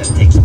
that takes